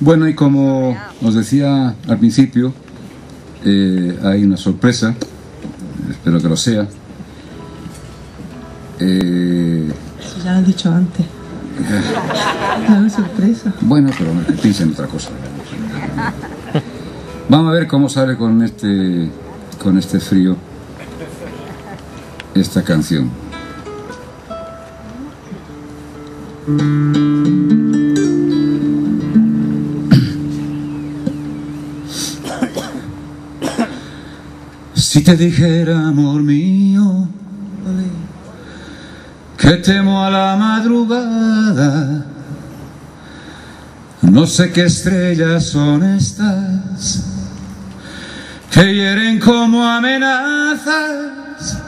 Bueno, y como os decía al principio, eh, hay una sorpresa, espero que lo sea. Eh, Eso ya lo he dicho antes. Una sorpresa. Bueno, pero piensa en otra cosa. Vamos a ver cómo sale con este, con este frío esta canción. Si te dijera, amor mío, que temo a la madrugada, no sé qué estrellas son estas que hieren como amenazas,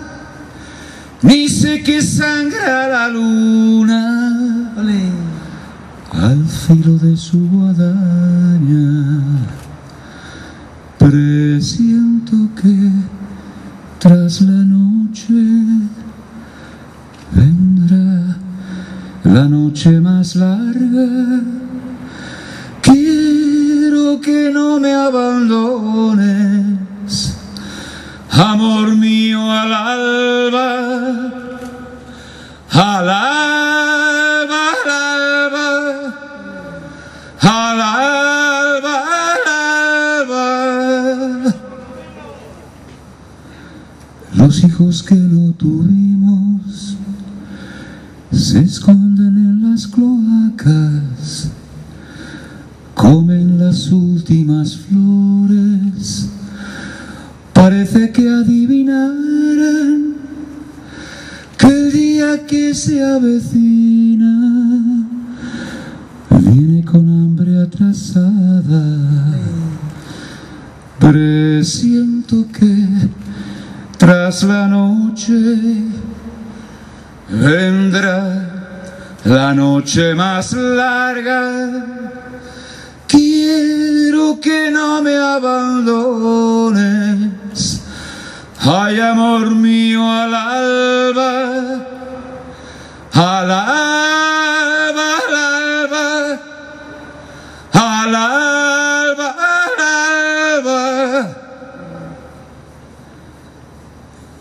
ni sé qué sangra la luna al filo de su guadaña. Presiento que tras la noche vendrá la noche más larga. Quiero que no me abandones, amor mío al alba, al alba, hijos que no tuvimos se esconden en las cloacas, comen las últimas flores, parece que adivinaran que el día que se avecina viene con hambre atrasada. Presiento que tras la noche vendrá la noche más larga. Quiero que no me abandones. Ay, amor mío,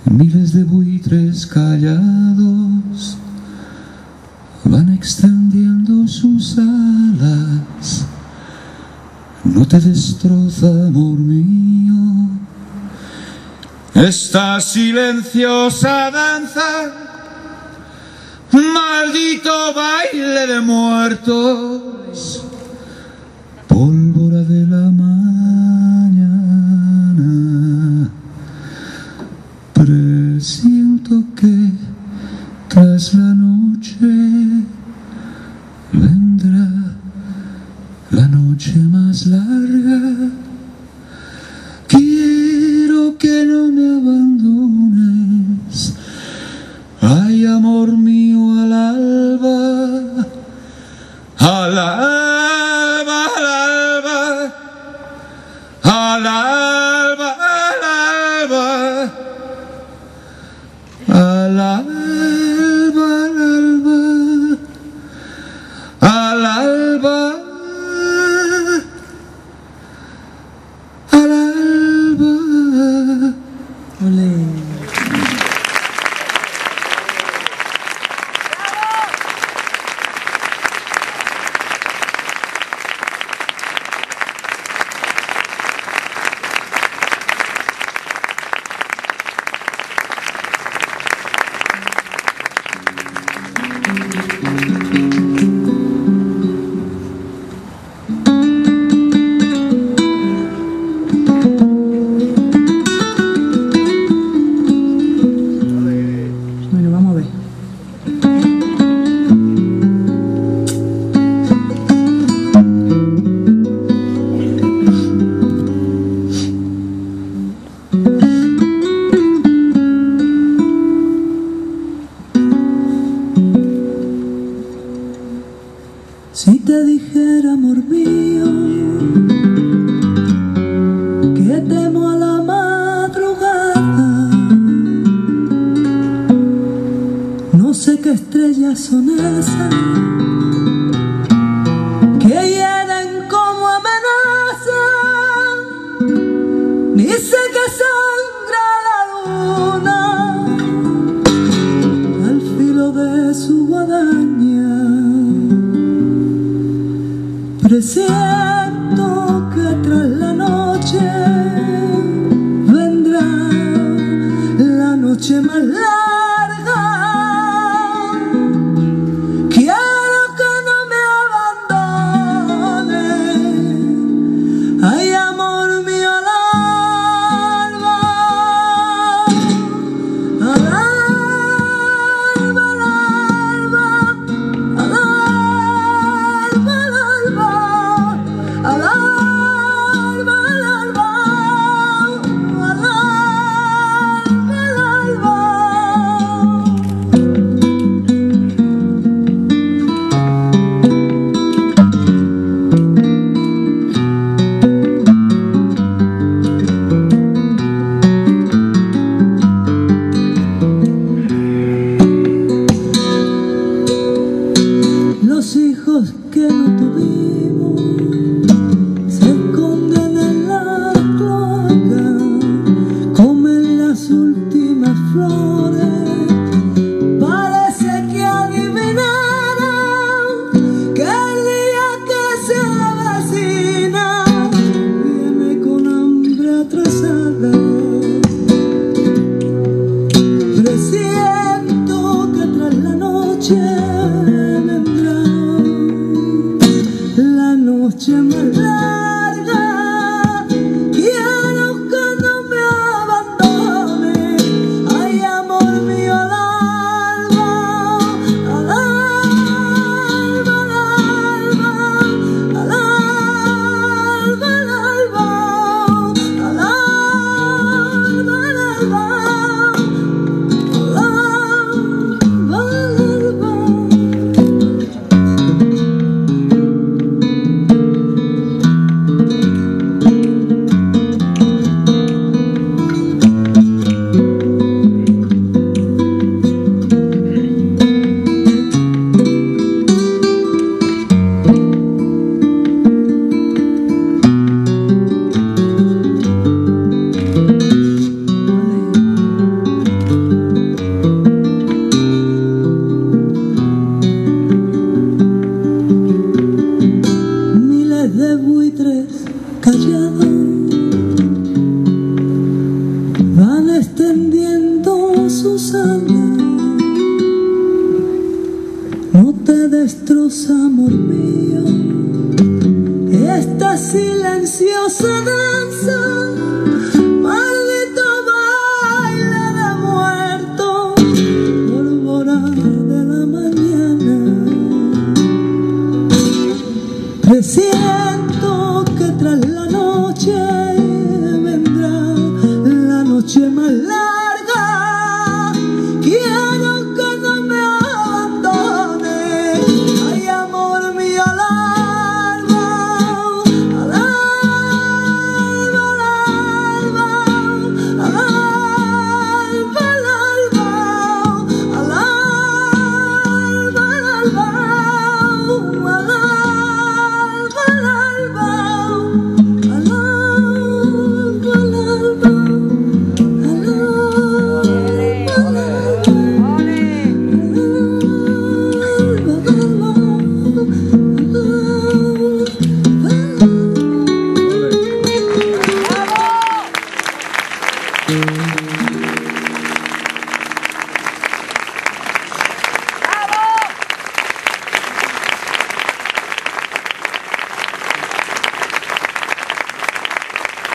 Miles de buitres callados van extendiendo sus alas. No te destroza, amor mío, esta silenciosa danza, maldito baile de muertos, Olha te dijera, amor mío, que temo a la madrugada, no sé qué estrellas son esas presiento que tras love. vendiendo sus. No te destroza, amor mío, esta silenciosa